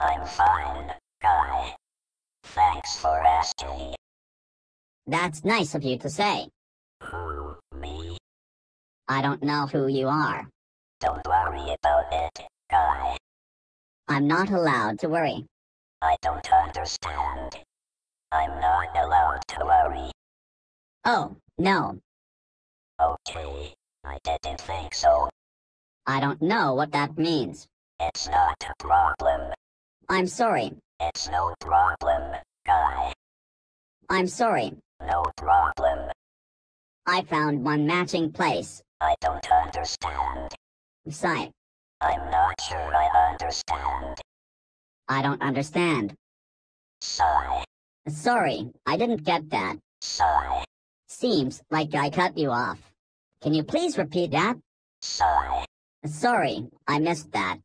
I'm fine, guy. Thanks for asking. That's nice of you to say. Who, me? I don't know who you are. Don't worry about it, guy. I'm not allowed to worry. I don't understand. I'm not allowed to worry. Oh, no. Okay, I didn't think so. I don't know what that means. It's not a problem. I'm sorry. It's no problem, guy. I'm sorry. No problem. I found one matching place. I don't understand. Sigh. I'm not sure I understand. I don't understand. Sigh. Sorry, I didn't get that. Sigh. Seems like I cut you off. Can you please repeat that? Sigh. Sorry, I missed that.